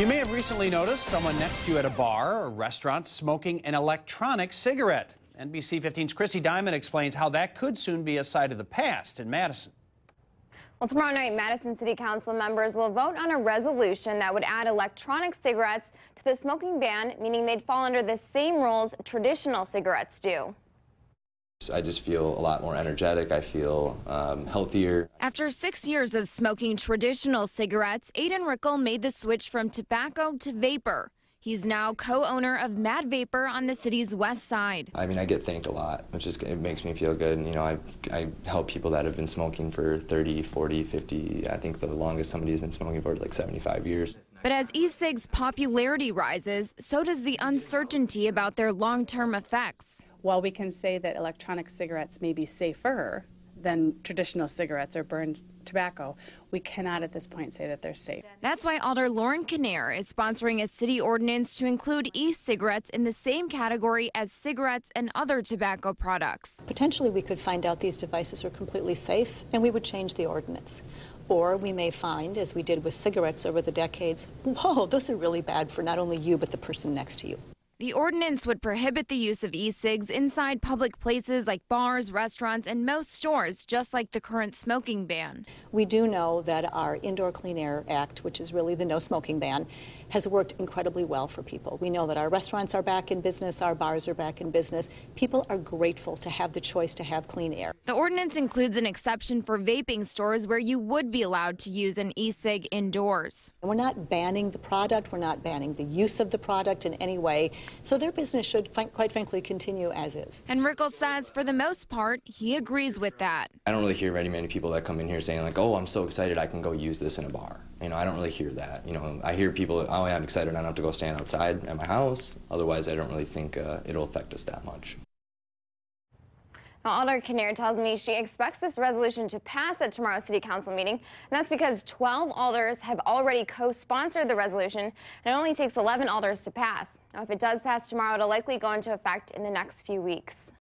You may have recently noticed someone next to you at a bar or restaurant smoking an electronic cigarette. NBC 15's Chrissy Diamond explains how that could soon be a sight of the past in Madison. Well, tomorrow night, Madison City Council members will vote on a resolution that would add electronic cigarettes to the smoking ban, meaning they'd fall under the same rules traditional cigarettes do. I just feel a lot more energetic. I feel um, healthier. After six years of smoking traditional cigarettes, Aiden Rickel made the switch from tobacco to vapor. He's now co-owner of Mad Vapor on the city's west side. I mean, I get thanked a lot, which is it makes me feel good. And, you know, I I help people that have been smoking for 30, 40, 50. I think the longest somebody's been smoking for like 75 years. But as e-cigs popularity rises, so does the uncertainty about their long-term effects. While we can say that electronic cigarettes may be safer than traditional cigarettes or burned tobacco, we cannot at this point say that they're safe. That's why Alder Lauren Cnare is sponsoring a city ordinance to include e-cigarettes in the same category as cigarettes and other tobacco products. Potentially we could find out these devices are completely safe and we would change the ordinance. Or we may find, as we did with cigarettes over the decades, whoa, those are really bad for not only you but the person next to you. The ordinance would prohibit the use of e-cigs inside public places like bars, restaurants, and most stores, just like the current smoking ban. We do know that our Indoor Clean Air Act, which is really the no smoking ban, has worked incredibly well for people. We know that our restaurants are back in business, our bars are back in business. People are grateful to have the choice to have clean air. The ordinance includes an exception for vaping stores where you would be allowed to use an e-cig indoors. We're not banning the product, we're not banning the use of the product in any way. So their business should, quite frankly, continue as is. And Rickel says, for the most part, he agrees with that. I don't really hear very many people that come in here saying like, "Oh, I'm so excited I can go use this in a bar." You know, I don't really hear that. You know, I hear people, "Oh, yeah, I'm excited I don't have to go stand outside at my house." Otherwise, I don't really think uh, it'll affect us that much. Now, Alder Cnare tells me she expects this resolution to pass at tomorrow's City Council meeting, and that's because 12 alders have already co-sponsored the resolution, and it only takes 11 alders to pass. Now, if it does pass tomorrow, it'll likely go into effect in the next few weeks.